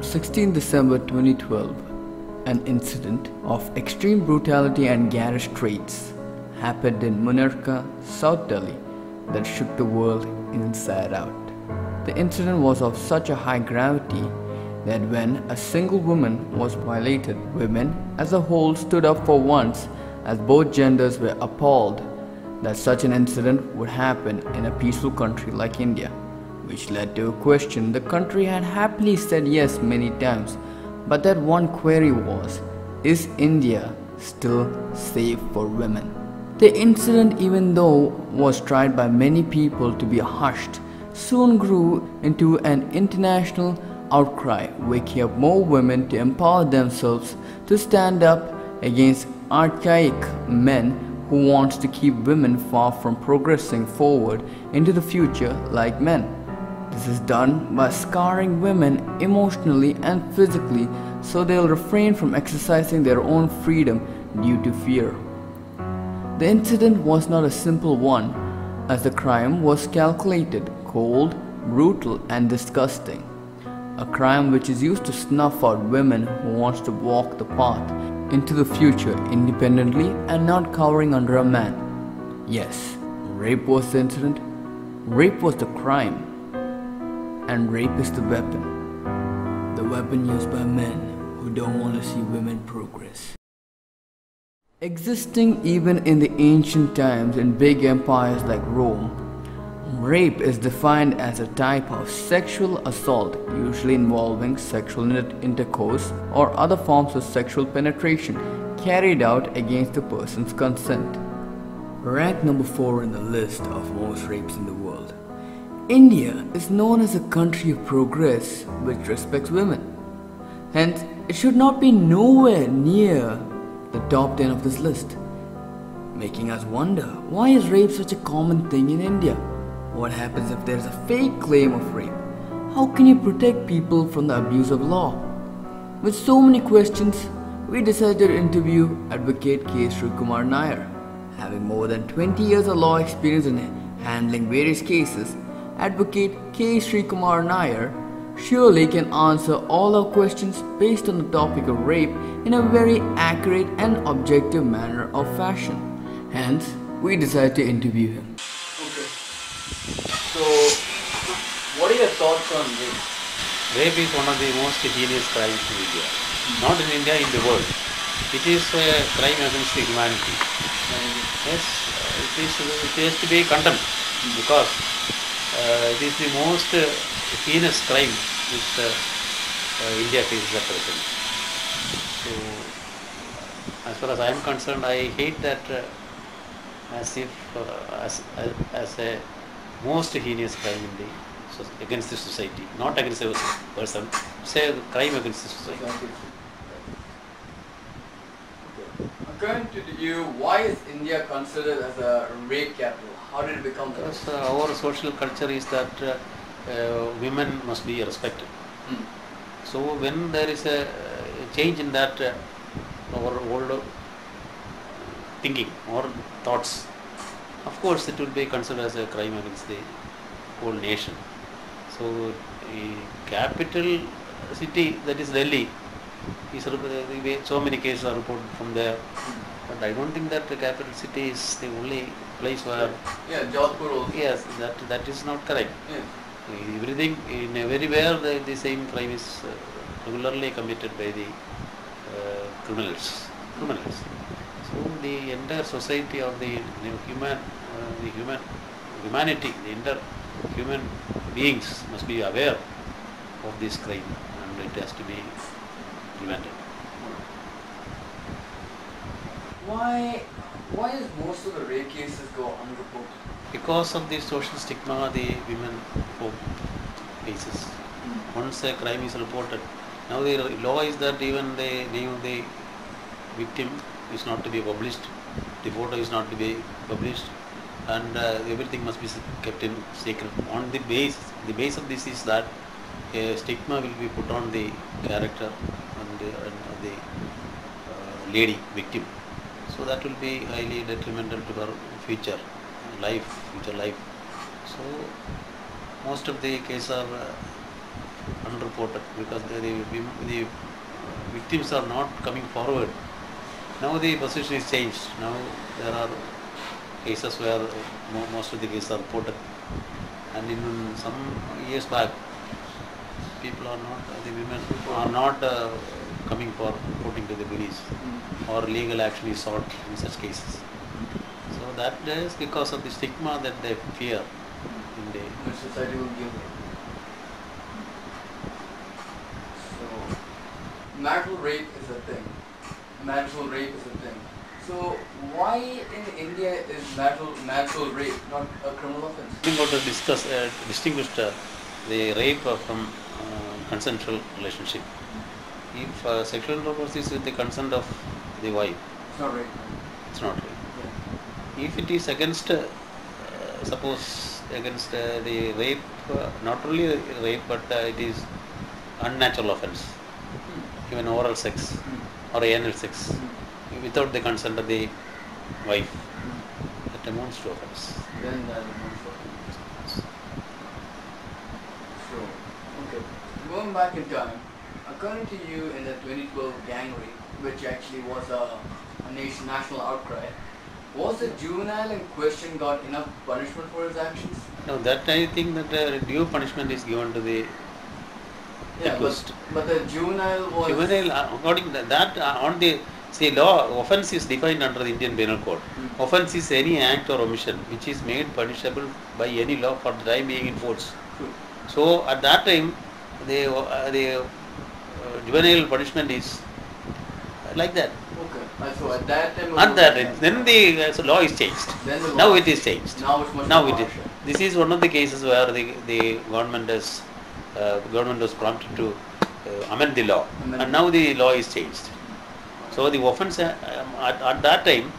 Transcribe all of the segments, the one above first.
On 16 December 2012, an incident of extreme brutality and garish traits happened in Munirka, South Delhi, that shook the world inside out. The incident was of such a high gravity that when a single woman was violated, women as a whole stood up for once as both genders were appalled that such an incident would happen in a peaceful country like India, which led to a question the country had happily said yes many times, but that one query was Is India still safe for women? The incident, even though was tried by many people to be hushed, soon grew into an international outcry, waking up more women to empower themselves to stand up against archaic men who wants to keep women far from progressing forward into the future like men. This is done by scarring women emotionally and physically so they'll refrain from exercising their own freedom due to fear. The incident was not a simple one, as the crime was calculated, cold, brutal, and disgusting. A crime which is used to snuff out women who wants to walk the path into the future independently and not cowering under a man. Yes, rape was the incident, rape was the crime, and rape is the weapon. The weapon used by men who don't want to see women progress. Existing even in the ancient times in big empires like Rome, rape is defined as a type of sexual assault usually involving sexual intercourse or other forms of sexual penetration carried out against the person's consent. Rank number 4 in the list of most rapes in the world. India is known as a country of progress which respects women. Hence, it should not be nowhere near the top 10 of this list, making us wonder why is rape such a common thing in India? What happens if there is a fake claim of rape? How can you protect people from the abuse of law? With so many questions, we decided to interview Advocate K. Kumar Nair. Having more than 20 years of law experience in handling various cases, Advocate K. Kumar Nair surely can answer all our questions based on the topic of rape in a very accurate and objective manner of fashion. Hence, we decided to interview him. Okay. So, what are your thoughts on rape? Rape is one of the most heinous crimes in India. Not in India, in the world. It is a crime against the humanity. Yes, it is. It has to be condemned because uh, it is the most uh, heinous crime which uh, uh, India faces at present. So, as far as I am concerned, I hate that uh, as if as, as, as a most heinous crime in the so- against the society, not against a person. Say crime against the society. According to you, why is India considered as a rape capital? How did it become that? Because uh, our social culture is that uh, uh, women must be respected. Hmm. So when there is a change in that, uh, our old thinking or thoughts, of course it will be considered as a crime against the whole nation. So the capital city that is Delhi is rep- the way so many cases are reported from there. But I don't think that the capital city is the only place where Yeah, Jodhpur also. yes that that is not correct. Yeah. Everything in everywhere the, the same crime is uh, regularly committed by the uh, criminals. Criminals. So the entire society or the you human, uh, the human humanity, the entire human beings must be aware of this crime and it has to be prevented. Why, why is most of the rape cases go unreported? Because of the social stigma the women faces. Once a crime is reported, now the law is that even the name of the victim is not to be published, the photo is not to be published, and uh, everything must be kept in secret. On the base, the base of this is that a stigma will be put on the character and the, and the uh, lady victim. So that will be highly detrimental to her future life, future life. So most of the cases are uh, unreported because the, the, the victims are not coming forward. Now the position is changed. Now there are cases where most of the cases are reported, and in some years back, people are not the women are not uh, coming for reporting to the police or legal action is sought in such cases. So that is because of the stigma that they fear in the Which society will give them. So, marital rape is a thing. Marital rape is a thing. So, why in India is marital marital rape not a criminal offense? Supreme Court has discussed, uh, distinguished uh, the rape from uh, consensual relationship. If uh, sexual intercourse is with the consent of the wife, It's not rape. it's not rape. Yeah. If it is against, uh, suppose against uh, the rape, uh, not only rape, but uh, it is unnatural offense, Hmm. even oral sex Hmm. or anal sex, Hmm. without the consent of the wife, Hmm. that amounts to offense. Then that is not so. So, okay. Going back in time, according to you, in the 2012 gang rape, which actually was a, a nation, national outcry, was the juvenile in question got enough punishment for his actions? No, that I think that uh, due punishment is given to the Yeah, accused. but, but the juvenile was. Juvenile, uh, according to that, uh, on the see law, offence is defined under the Indian Penal Code. Hmm. Offence is any act or omission which is made punishable by any law for the time being in force. True. So at that time, the uh, the juvenile punishment is like that. Okay. Uh, so at that time. At that time, then the uh, so law is changed. Then the Now it is changed. Now it's much Now it is. This is one of the cases where the, the government has uh, government was prompted to uh, amend the law, Amend. and now the law is changed. So the offence uh, um, at, at that time,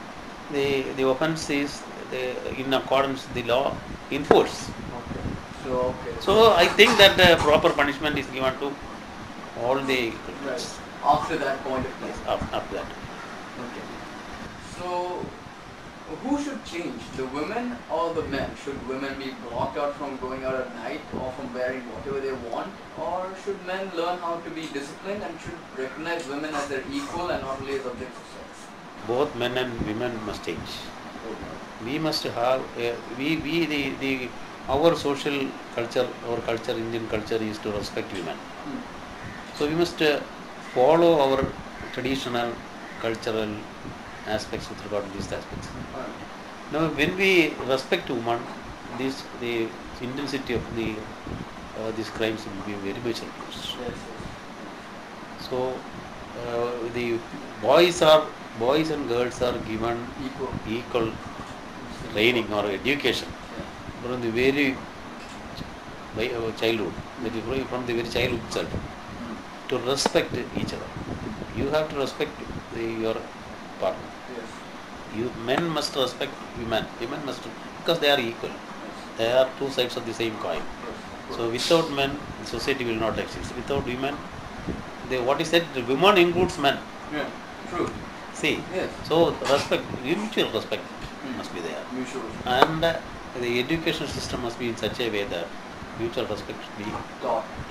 the the offence is the, in accordance with the law in force. Okay. So okay. So I think that uh, proper punishment is given to all the right. After that point of time. af- after that. Okay. So, who should change? The women or the men? Should women be blocked out from going out at night or from wearing whatever they want? Or should men learn how to be disciplined and should recognize women as their equal and not only as objects of sex? Both men and women must change. we must have a, we we the, the our social culture our culture indian culture is to respect women Hmm. So we must uh, follow our traditional cultural aspects with regard to these aspects. Now when we respect women this the intensity of the uh, these crimes will be very much reduced. So uh, the boys are boys and girls are given Equal. equal training or education from the very by our childhood, from- the very childhood itself. To respect each other. You have to respect the, your partner. Yes. You men must respect women. Women must because they are equal. Yes. They are two sides of the same coin. Yes. So without men, society will not exist. Without women, the what is said, women includes men. Yeah. True. See, Yes. so respect, mutual respect Hmm. must be there. Mutual. and uh, the education system must be in such a way that mutual respect should be Taught and brought up.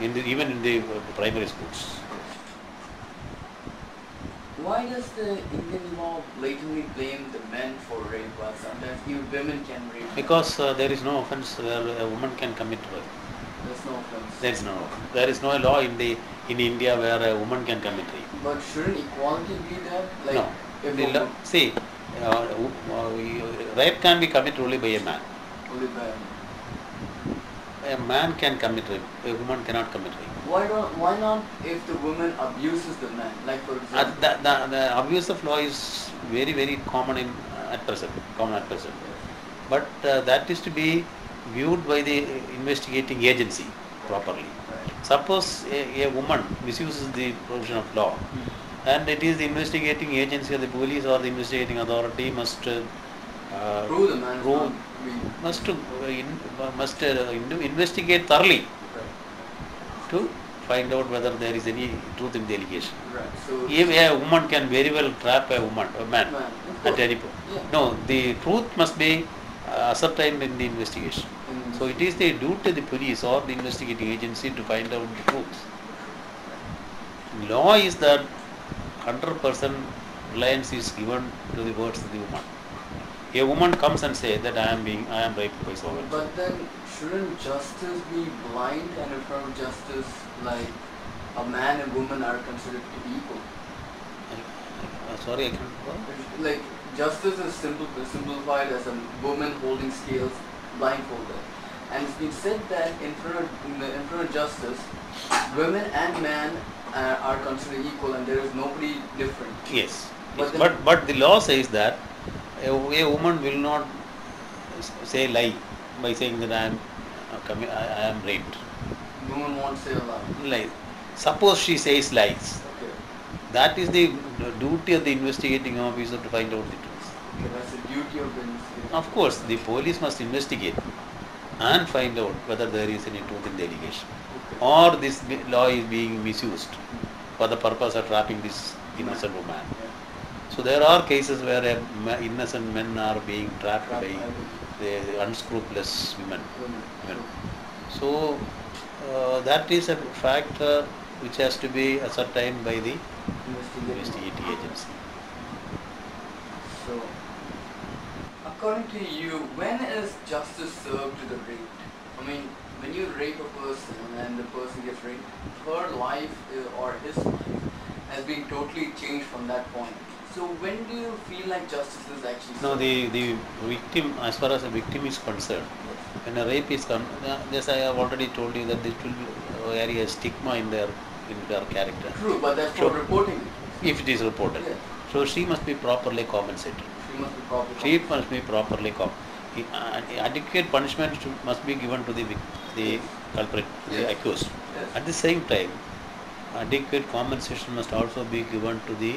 In the, even in the uh, primary schools. Why does the Indian law blatantly blame the men for rape while sometimes even women can rape? Because uh, there is no offence where a woman can commit rape. There's no offense. There is no there is no law in the in India where a woman can commit rape. But shouldn't equality be there? Like no. if The law, see, uh, uh, rape can be committed only by a man. only by A man can commit rape. A woman cannot commit rape. why don't why not if the woman abuses the man? Like for Uh, example. the, the, the abuse of law is very very common in at present. Common at present. but uh, that is to be viewed by the investigating agency properly. Right. Suppose a, a woman misuses the provision of law, and it is the investigating agency or the police or the investigating authority must uh, uh, Prove the man prove- not must to, uh, in, must uh, investigate thoroughly to find out whether there is any truth in the allegation. Right. So If a woman can very well trap a woman, a man, man, at any point. Yeah. No, the truth must be uh, uh, ascertained in the investigation. In- So it is the duty of the police or the investigating agency to find out the truth. Law is that 100% reliance is given to the words of the woman. A woman comes and says that I am being, I am raped by so and so. But then, shouldn't justice be blind and in front of justice, like a man and woman are considered to be equal? Uh, sorry, I can't. Like justice is simple, simplified as a woman holding scales blindfolded, and it's been said that in front of in, the, in front of justice, women and men uh, are considered equal, and there is nobody different. Yes. But yes. then- But, but the law says that a, a woman will not say lie by saying that I am, uh, I, I am raped. Women won't say a lot. Lie. Suppose she says lies. Okay. That is the duty of the investigating officer to find out the truth. Okay, that's the duty of the investigator. Of course, the police must investigate and find out whether there is any truth in the allegation Okay. or this law is being misused for the purpose of trapping this innocent woman. Yeah. So there are cases where innocent men are being trapped by the unscrupulous women. women. So uh, that is a factor which has to be ascertained by the Investigating. investigating agency. So, according to you, when is justice served to the raped? I mean, when you rape a person and the person gets raped, her life uh, or his life has been totally changed from that point. So, when do you feel like justice is actually served? the, the victim, as far as the victim is concerned, when a rape is con- uh, yes, I have already told you that this will carry a stigma in their in their character True, but that's for Sure. reporting. if it is reported. So she must be properly compensated. She must be proper. She must be properly comp. uh, Adequate punishment should, must be given to the the culprit, the accused. Yes. At the same time, adequate compensation must also be given to the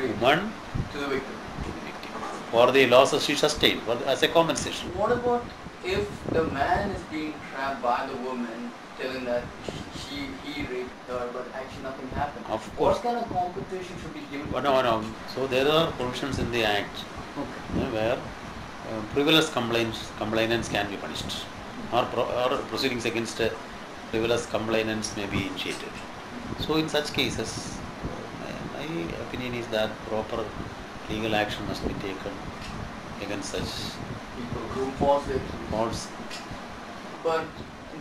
Woman, To the victim. to the victim, for the losses she sustained, for, as a compensation. What about if the man is being trapped by the woman, telling that she he raped her, but actually nothing happened? Of course. What kind of compensation should be given? Oh, no, no. So there are provisions in the Act Okay. uh, where uh, frivolous complaints, complainants can be punished, or, pro, or proceedings against uh, frivolous complainants may be initiated. So in such cases, opinion is that proper legal action must be taken against such People who falsely accused. faults. But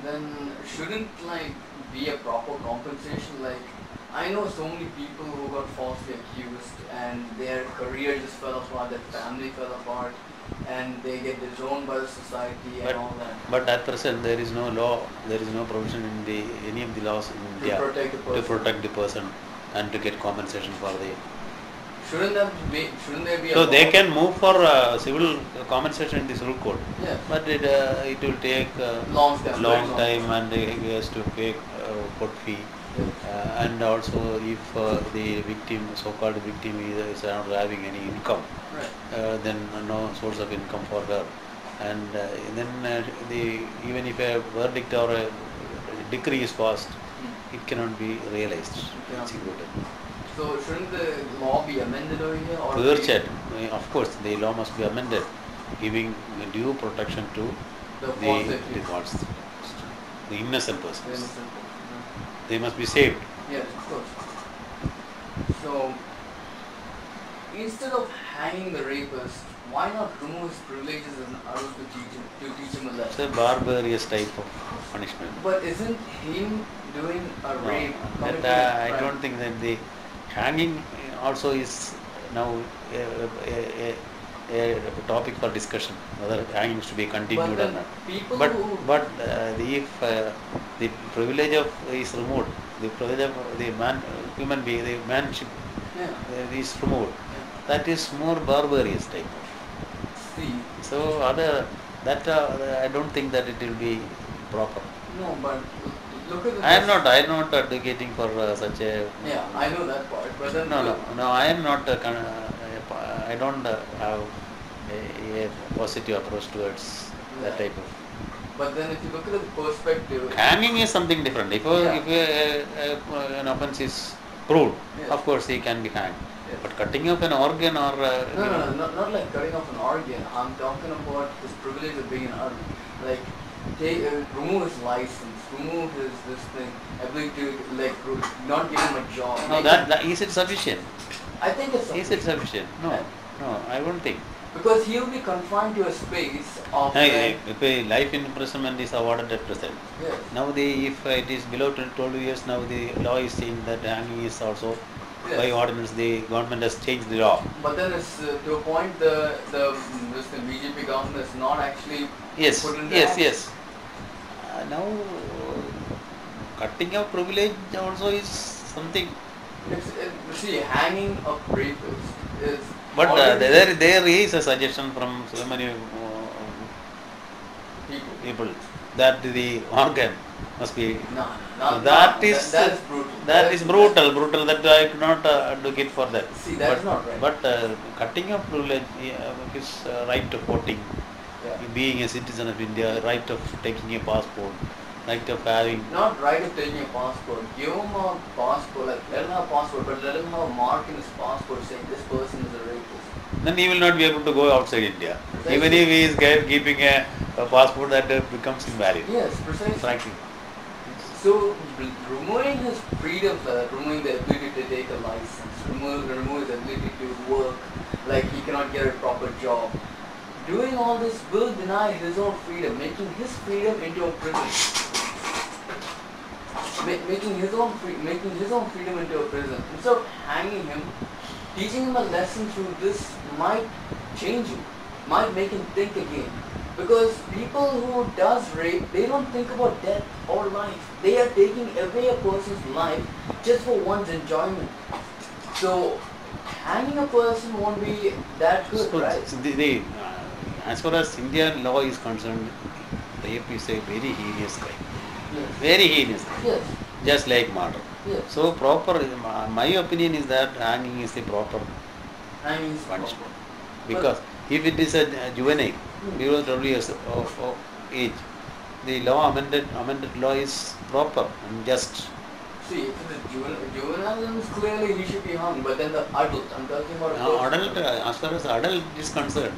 then shouldn't like be a proper compensation? Like I know so many people who got falsely accused and their career just fell apart, their family fell apart, and they get disowned by the society and But, all that. but at present there is no law, there is no provision in the any of the laws in To India protect the to protect the person and to get compensation for the Shouldn't that be? Shouldn't there be? So they can move for uh, civil compensation in the civil court, Yeah. but it uh, it will take uh, Long time. long time and he has to pay uh, court fee. Yeah. Uh, and also if uh, the victim, so-called victim is, not having any income, Right. uh, then no source of income for her. And uh, then uh, the even if a verdict or a decree is passed it cannot be realized, Yeah. executed. So shouldn't the law be amended over here? Or തീർച്ചയായിട്ടും Uh, of course the law must be amended giving due protection to The the, false the, accused. false, the innocent The persons. innocent person, They must be saved. yeah. Yes, of course. So instead of hanging the rapist, why not remove his privileges and allow to teach him to teach him a It's lesson? a barbarous type of punishment. But isn't him doing a No, rape? that, uh, I don't think that the hanging also is now a, a, a, a topic for discussion whether hanging should be continued or not. people But but uh, the, if uh, the privilege of is removed, the privilege of the man, human being, the manship yeah, uh, is removed. yeah. That is more barbarous type. see So other that uh, I don't think that it will be proper. no, but look at the I am not I am not advocating for uh, such a. Yeah, I know that part, but then No no no. I am not. Uh, I don't uh, have a, a positive approach towards that type of. But then if you look at the perspective, Hanging is something different. If, uh, Yeah. if uh, uh, an offence is proved, Yeah. of course he can be hanged. Yes. But cutting off an organ or uh, No, no, no, not, not like cutting off an organ. I'm talking about this privilege of being an army. Like, take, uh, remove his license, remove his this thing, ability to like not give him a job. no, that, that is it sufficient? I think it's sufficient. Is it sufficient? No, no, I won't think. because he'll be confined to a space of Hey, if a life imprisonment is awarded at present. yes, Now the if it is below 12 12 years, now the law is changed that hanging is also by yes. ordinance. The government has changed the law. But then it's uh, to a point the the this the BJP government is not actually Yes, yes, action. yes. Uh, now cutting of privilege also is something. it's, it, see hanging a rapist is But uh, there there is a suggestion from so many uh, people. people that the organ must be. No, no, That no, is- that, that is brutal. That is brutal, brutal. That I cannot uh, advocate for that. See, that but, is not right. But uh, cutting of privilege, yeah, his uh, right to voting. Being a citizen of India, right of taking a passport, right of having. Not right of taking a passport. Give him a passport, like let him have a passport, but let him have a mark in his passport saying this person is a rapist. Then he will not be able to go outside India. Precisely. Even if he is keeping a, a passport that uh, becomes invalid. Yes, precisely. Frankly. So removing his freedom, uh, removing the ability to take a license, remove, remove his ability to work, like he cannot get a proper job. Doing all this will deny his own freedom, making his freedom into a prison. Ma- making his own making his own freedom into a prison. Instead of hanging him, teaching him a lesson through this might change him, might make him think again. Because people who does rape, they don't think about death or life. They are taking away a person's life just for one's enjoyment. So hanging a person won't be that good, So, right? the, the, uh, as far as Indian law is concerned, rape is a very heinous crime. Yes. Very heinous crime. Yes. Just like murder. Yes. So proper, my opinion is that hanging is the proper Hanging is punishment. But- Because if it is a juvenile, Hmm. below 12 years of, of age, the law amended amended law is proper and just. See, if it is juvenile, juvenile then clearly he should be hung, but then the adult, I'm talking about person. adult, uh, as far as adult is concerned,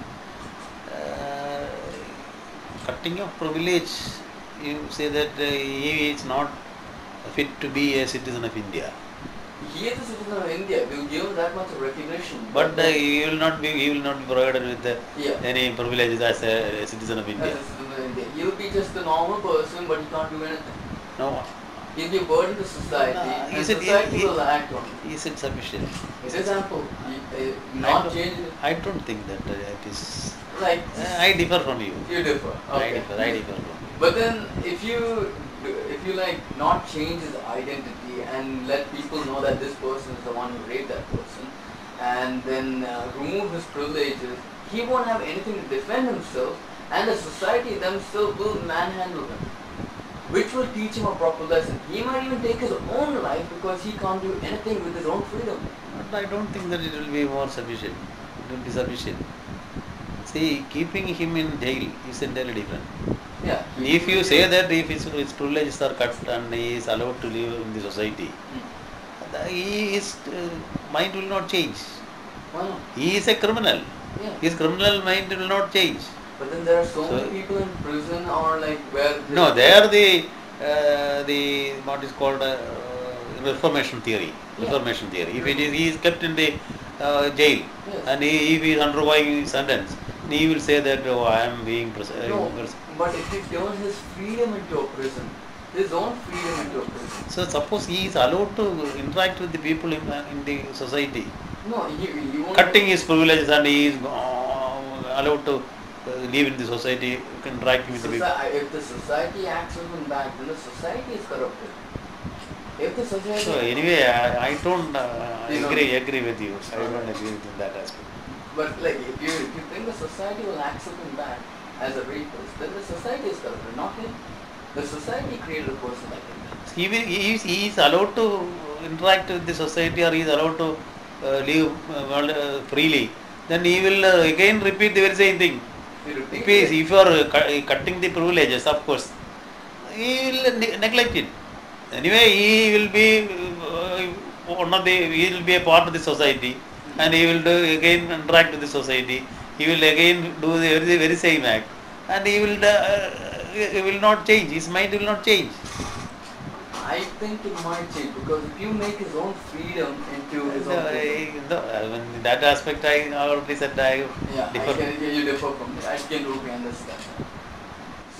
cutting of privilege, you say that uh, he is not fit to be a citizen of India. He is a citizen of India. We'll give him that much of recognition. But uh, he will not be he will not be provided with uh, yeah. any privileges as a, citizen of As India. a citizen of India. He'll be just a normal person, but he can't do anything. No, He'll be a burden to society, Uh, and is it- society is- will act on it. is it sufficient? For example, he, uh, I not don't- changing I don't think that uh, it is. Like, Uh, I differ from you. you differ. Okay. I differ. I differ from you. But then, if you if you like not change his identity and let people know that this person is the one who raped that person, and then uh, remove his privileges, he won't have anything to defend himself, and the society themselves will manhandle him, which will teach him a proper lesson. He might even take his own life because he can't do anything with his own freedom. But I don't think that it will be more sufficient. It will be sufficient. See, keeping him in jail is entirely different. Yeah. If you say that if his, his privileges are cut and he is allowed to live in the society, the- he his uh, mind will not change. Why not? He is a criminal. Yeah. His criminal mind will not change. But then there are so, So- many people in prison or like where. No, they are the uh, the what is called uh, reformation theory. Yeah. Reformation theory. If it is he is kept in the uh, jail Yes. and he, if he is undergoing sentence, he will say that oh, I am being pres- uh, No, but if he turns his freedom into a prison, his own freedom into a prison. So suppose he is allowed to interact with the people in, uh, in the society, No, he, he won't. cutting his privileges and he is uh, allowed to live in the society, interacting with the people. Soci- if the society acts on back, then the society is corrupted. If the society. So anyway, I, I don't uh, agree agree with you. I don't agree with that aspect. But like, if you if you think the society will accept him back as a rapist, then the society is corrupted, not him. The society created a person like him. He, will, he, is, he is allowed to interact with the society or he is allowed to uh, live uh, uh, freely. Then he will uh, again repeat the very same thing. If you If, he is, if you are uh, cu- cutting the privileges, of course, he will ne- neglect it. Anyway, he will be uh, one of the, he will be a part of the society. And he will do again interact with the society. He will again do the very, very same act, and he will uh, he will not change. His mind will not change. I think it might change because if you make his own freedom into his No, own I- no, I mean, that aspect, I already said I Yeah, differ. I can you differ from me. I can totally understand.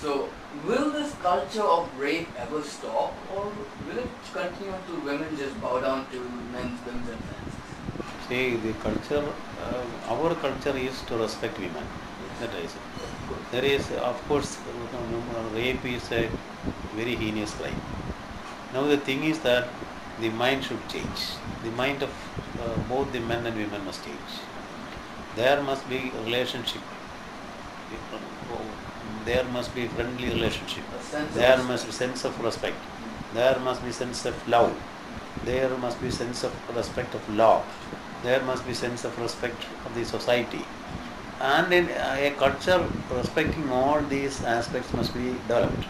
So, will this culture of rape ever stop, or will it continue until women just bow down to men's whims and fancies? See, the culture, uh, our culture is to respect women. That is it. There is, of course, rape is a very heinous crime. Now the thing is that the mind should change. The mind of uh, both the men and women must change. There must be relationship. There must be friendly relationship. There must be sense of respect. There must be sense of love. There must be sense of respect of law. There must be sense of respect of the society. And in a culture respecting all these aspects must be developed.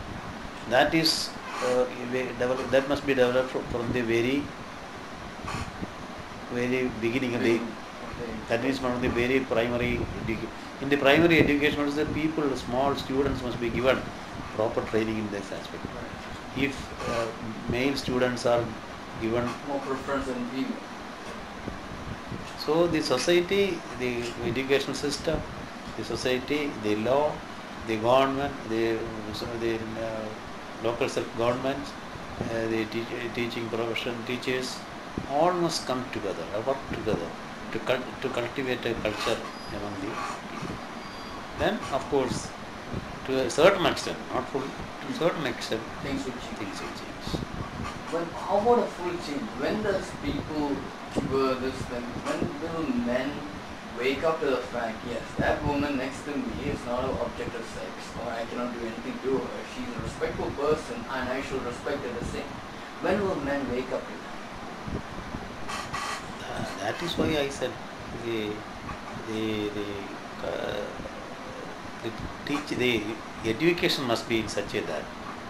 That is uh, develop, that must be developed from the very very beginning of the that is one of the very primary education. In the primary education, what is the people, small students must be given proper training in this aspect. If uh, male students are given, more preference than female. So the society, the education system, the society, the law, the government, the, so the uh, local self-government, uh, the teach, teaching profession, teachers, all must come together, work together to, cul- to cultivate a culture among the people. Then, of course, to a certain extent, not full, to a certain extent, Things will change. things will change. But how about a full change? When does people were this then when wake up to the fact, yes, that woman next to me is not an object of sex or I cannot do anything to her. She's a respectful person and I should respect her the same. When will men wake up to that? Uh, that is why I said the the the, uh, the teach the education must be in such a that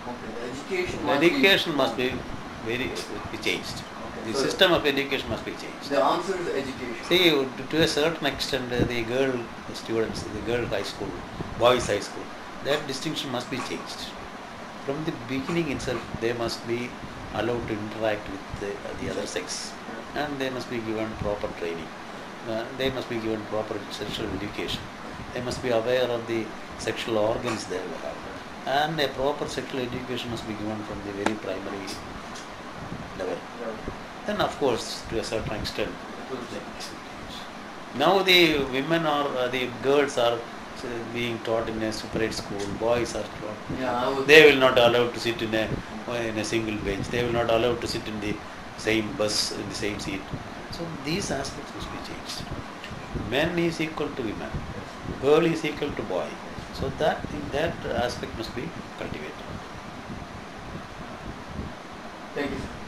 Okay, the education must education be, must be very be changed. The so system of education must be changed. The answer is education. See, to- a certain extent, uh, the girl students, the girl high school, boys high school, that distinction must be changed. From the beginning itself, they must be allowed to interact with the, the other sex, and they must be given proper training. Uh, they must be given proper sexual education. They must be aware of the sexual organs they have, and a proper sexual education must be given from the very primary level. Then, of course, to a certain extent, It will change. now the women or uh, the girls are uh, being taught in a separate school. Boys are taught. Yeah, They will not allowed to sit in a in a single bench. They will not allowed to sit in the same bus in the same seat. So these aspects must be changed. Men is equal to women. Girl is equal to boy. So that that aspect must be cultivated. Thank you. sir.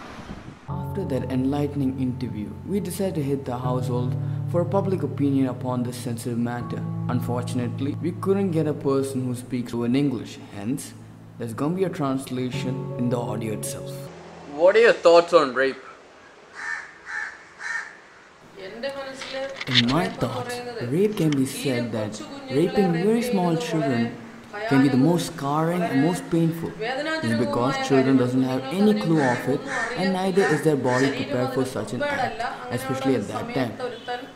After that enlightening interview, we decided to hit the household for a public opinion upon this sensitive matter. Unfortunately, we couldn't get a person who speaks fluent English, hence, there's gonna be a translation in the audio itself. What are your thoughts on rape? In my thoughts, rape can be said that raping very small children can be the most scarring and most painful is because children doesn't have any clue of it and neither is their body prepared for such an act, especially at that time.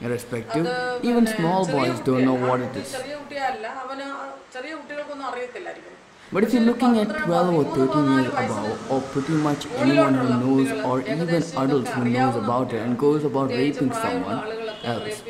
Irrespective, even small boys don't know what it is. But if you're looking at 12 or 13 years above, or pretty much anyone who knows or even adults who knows about it and goes about raping someone, else,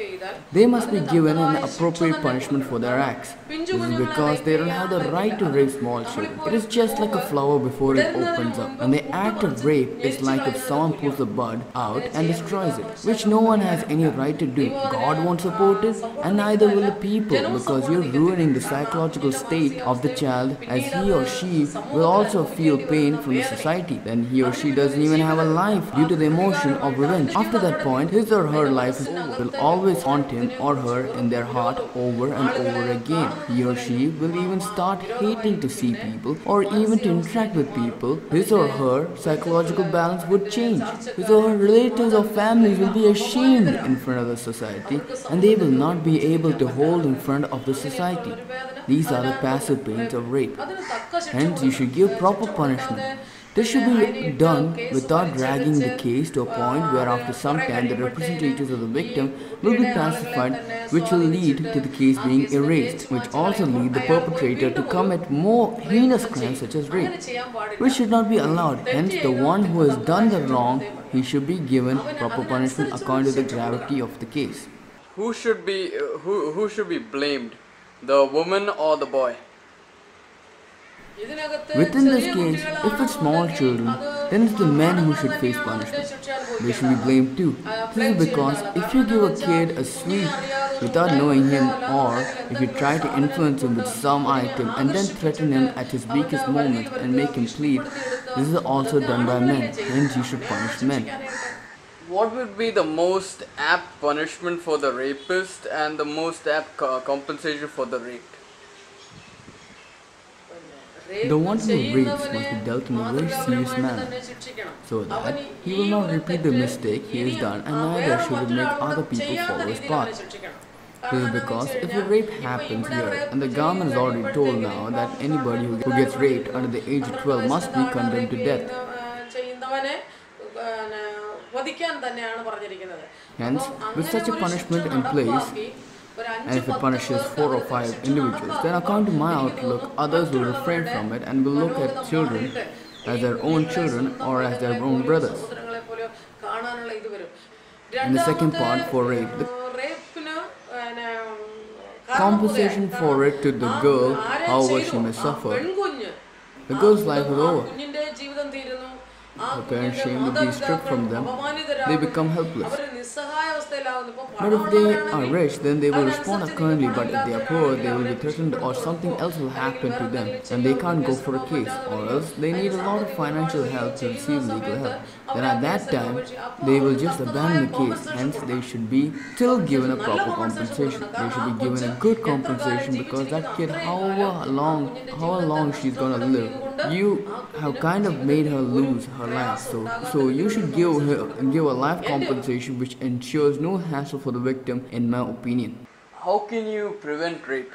they must be given an appropriate punishment for their acts. This is because they don't have the right to rape small children. It is just like a flower before it opens up. And the act of rape is like if someone pulls the bud out and destroys it, which no one has any right to do. God won't support it, and neither will the people, because you're ruining the psychological state of the child as he or she will also feel pain from the society. Then he or she doesn't even have a life due to the emotion of revenge. After that point, his or her life is over. Will always haunt him or her in their heart over and over again. He or she will even start hating to see people or even to interact with people. His or her psychological balance would change. His or her relatives or families will be ashamed in front of the society and they will not be able to hold in front of the society. These are the passive pains of rape. Hence, you should give proper punishment. This should be done without dragging the case to a point where after some time the representatives of the victim will be pacified which will lead to the case being erased, which also lead the perpetrator to commit more heinous crimes such as rape, which should not be allowed. Hence, the one who has done the wrong, he should be given proper punishment according to the gravity of the case. Who should be who who should be blamed? The woman or the boy? Within this case, if it's small children, then it's the men who should face punishment. They should be blamed too. This is because if you give a kid a sweet without knowing him or if you try to influence him with some item and then threaten him at his weakest moment and make him plead, this is also done by men, hence you should punish men. What would be the most apt punishment for the rapist and the most apt compensation for the raped? The one who rapes must be dealt in a very serious manner, so that he will not repeat the mistake he has done and neither should make other people follow his path. This is because if a rape happens here, and the government has already told now that anybody who gets raped under the age of 12 must be condemned to death. Hence, with such a punishment in place, and if it punishes four or five individuals, then according to my outlook, others will refrain from it and will look at children as their own children or as their own brothers. In the second part for rape. The compensation for it to the girl, however she may suffer. The girl's life is over. The parents shame will be stripped from them. They become helpless. But if they are rich, then they will respond accordingly, but if they are poor, they will be threatened or something else will happen to them and they can't go for a case, or else they need a lot of financial help to receive legal help. Then at that time, they will just abandon the case. Hence, they should be still given a proper compensation. They should be given a good compensation because that kid, however long, however long she's gonna live, you have kind of made her lose her life. So, so you should give her give a life compensation which ensures no hassle for the victim, in my opinion. How can you prevent rape?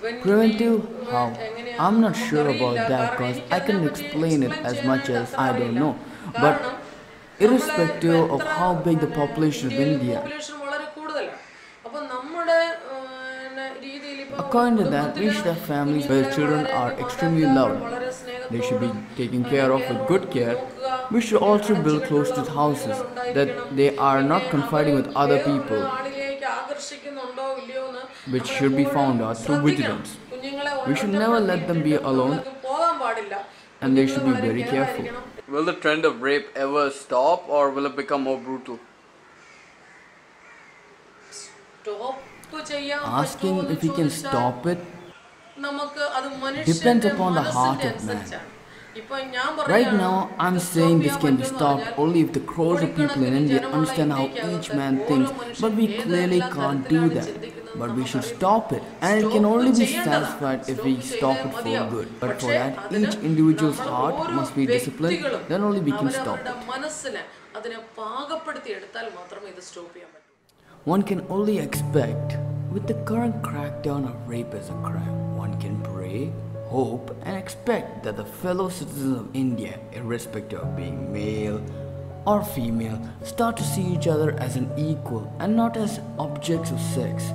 Preventive? How? I'm not sure about that because I can explain it as much as I don't know. But irrespective of how big the population of India, according to that, reach the families where children are extremely loved. They should be taken care of with good care. We should also build close to houses that they are not confiding with other people which should be found are through vigilance. We should never let them be alone and they should be very careful. Will the trend of rape ever stop or will it become more brutal? Asking if he can stop it depends upon the heart of man. Right now, I'm saying this can be stopped only if the crores of people in India understand how each man thinks, but we clearly can't do that but we should stop it. And it can only be satisfied if we stop it for good. But for that each individual's heart must be disciplined. then only we can stop it. one can only expect with the current crackdown of rape as a crime one can pray hope and expect that the fellow citizens of india irrespective of being male or female start to see each other as an equal and not as objects of sex.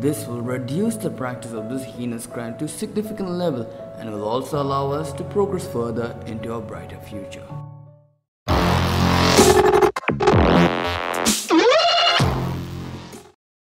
This will reduce the practice of this heinous crime to a significant level and will also allow us to progress further into a brighter future.